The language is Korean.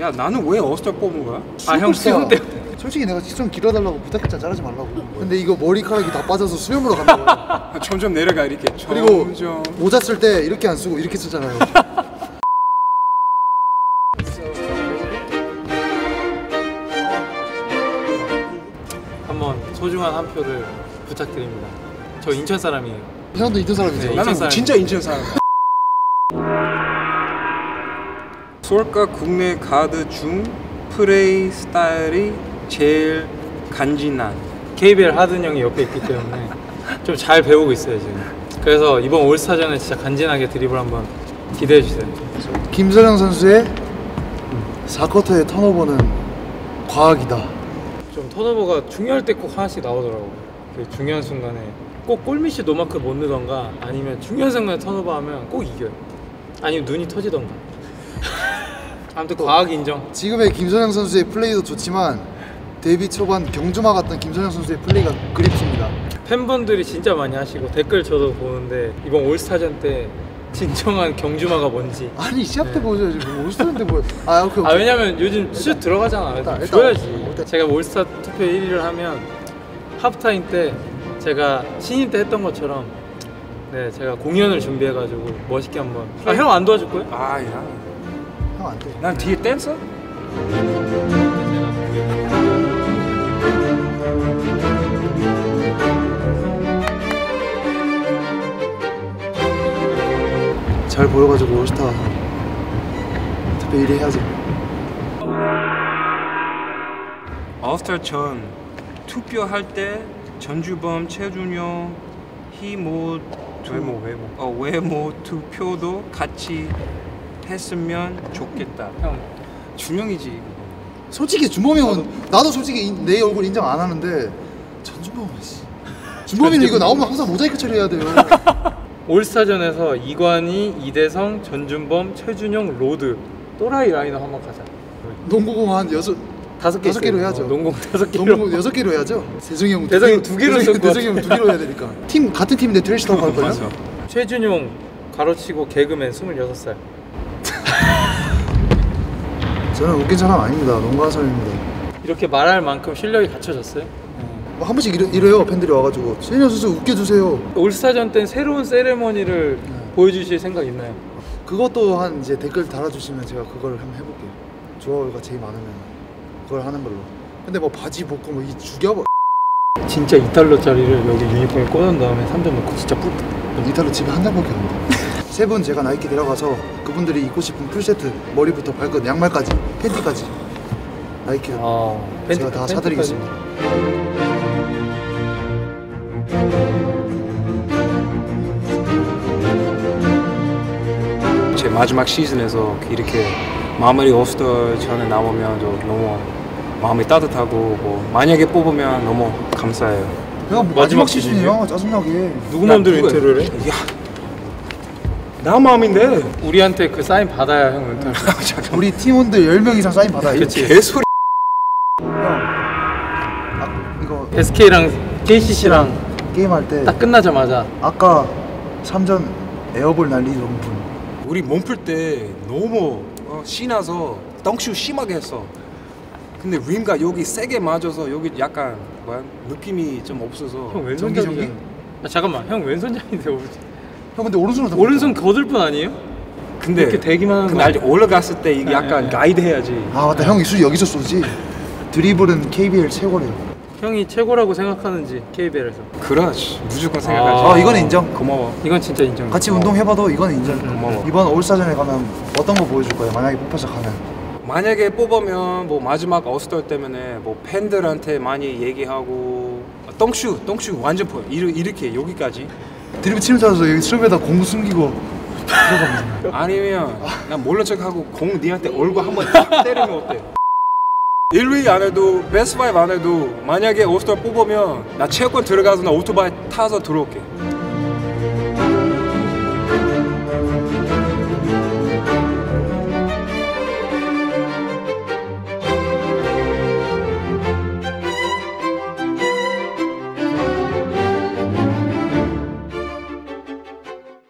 야 나는 왜 어스터 뽑은 거야? 아형 수영 때 솔직히 내가 좀 길어달라고 부탁했잖아 자르지 말라고 근데 이거 머리카락이 다 빠져서 수염으로 간다고 아, 점점 내려가 이렇게 그리고 점점 모자 쓸 때 이렇게 안 쓰고 이렇게 쓰잖아요 한번 소중한 한 표를 부탁드립니다. 저 인천 사람이에요. 이 사람도 있던 사람이죠 네. 나는 인천 사람. 진짜 인천 사람 솔까 국내 가드 중 플레이 스타일이 제일 간지난 KBL 하든 형이 옆에 있기 때문에 좀 잘 배우고 있어요 지금. 그래서 이번 올스타전에 진짜 간지나게 드리블 한번 기대해 주세요. 김선형 선수의 4쿼터의 턴오버는 과학이다 좀 턴오버가 중요할 때 꼭 하나씩 나오더라고. 그 중요한 순간에 꼭 골밑이 노마크 못 넣던가 아니면 중요한 순간에 턴오버 하면 꼭 이겨요. 아니면 눈이 터지던가. 아무튼 과학 인정. 지금의 김선영 선수의 플레이도 좋지만 데뷔 초반 경주마 같던 김선영 선수의 플레이가 그립습니다. 팬분들이 진짜 많이 하시고 댓글 저도 보는데 이번 올스타전 때 진정한 경주마가 뭔지. 아니 시합 때 보여줘야지. 뭐 올스타인데 뭐 아, 오케이, 아 오케이. 왜냐면 요즘 슛 들어가잖아. 일단, 일단, 줘야지. 일단. 제가 올스타 투표 1위를 하면 하프타임 때 제가 신인 때 했던 것처럼 네 제가 공연을 준비해가지고 멋있게 한번. 아 형 안 도와줄 거예요? 아야 형 안돼. 난 뒤에 댄서? 잘 보여가지고 올스타 투표 1위 해야지. 어스터 전 투표할 때 전주범 최준용 희모 외모 외모. 어 외모 투표도 같이 했으면 좋겠다. 형 준영이지. 솔직히 준범이 형은 나도 솔직히 인- 내 얼굴 인정 안 하는데 전준범은 씨. 준범이는 이거 나오면 항상 모자이크 처리해야 돼요. 올스타전에서 이관희, 이대성, 전준범, 최준용, 로드. 또라이 라인업 한번 가자. 농구공 한 여섯 다섯 개 다섯 개로 있어요. 해야죠. 어, 농공 다섯 개로. 농구 여섯 개로 해야죠. 대성이 형 대성이 두두 개로 대성이- 쓸것 대성이 형두 개로 해야 되니까. 팀 같은 팀인데 트래시 타고 갈 거예요? 최준용 가로치고 개그맨 26살 저는 웃긴 사람 아닙니다. 농구하는 사람입니다. 이렇게 말할 만큼 실력이 갖춰졌어요? 뭐한 번씩 이러, 이래요 팬들이 와가지고. 신현 선수 웃겨주세요. 올스타전 땐 새로운 세레머니를 보여주실 생각 있나요? 그것도 한 이제 댓글 달아주시면 제가 그걸 한번 해볼게요. 좋아요가 제일 많으면 그걸 하는 걸로. 근데 뭐 바지 벗고 뭐 이 죽여버 진짜 2달러짜리를 여기 유니폼에 꽂은 다음에 3점 넣고 진짜 뿌 이탈로 집에 한 장밖에 없는데 세 분 제가 나이키 데려가서 그분들이 입고 싶은 풀세트 머리부터 발끝 양말까지 팬티까지 나이키 아, 제가 다 사드리겠습니다 제 마지막 시즌에서 이렇게 마무리 오스터 전에 나오면 저 너무 마음이 따뜻하고 뭐 만약에 뽑으면 너무 감사해요. 야 마지막 마지막 시즌이야 짜증나게 누구 누구야? 인터뷰를 해? 야, 나 마음인데. 우리한테 그 사인 받아야 형 인터뷰 우리 팀원들 10명 이상 사인 받아요 그치. 개소리. 아, 이거 SK랑 KCC랑 게임할 때 딱 끝나자마자 아까 3전 에어볼 날리던 분 우리 몸 풀 때 너무 어, 신나서 덩슈 심하게 했어. 근데 림가 여기 세게 맞아서 여기 약간 뭐야 느낌이 좀 없어서. 형 전기? 아, 잠깐만 형 왼손잡이인데 오른손 형 근데 오른손으로 다 오른손 거들뿐 아니에요? 근데 이렇게 대기만 하는 근데 거 알지 올라갔을 때 이게 네, 약간 네. 가이드 해야지. 아 맞다. 형이 술 여기서 쏘지? 드리블은 KBL 최고래요. 형이 최고라고 생각하는지 KBL에서. 그렇지 무조건 생각하지. 아 이거는 인정? 고마워. 이건 진짜 인정. 같이 운동해봐도 이건 인정. 고마워. 이번 올스타전에 가면 어떤 거 보여줄 거예요? 만약에 뽑혀서 가면. 만약에 뽑으면 뭐 마지막 어스터 때문에 뭐 팬들한테 많이 얘기하고. 똥슈 똥슈 완전 포 이르- 이렇게 여기까지 드리블 치는 사서 여기 수염에다 공 숨기고 들어갑니다 아니면 난 몰른 척하고 공 니한테 얼굴 한번 딱 때리면 어때? 1위 안 해도 베스트 5안 해도 만약에 오스터 뽑으면 나 체육관 들어가서 나 오토바이 타서 들어올게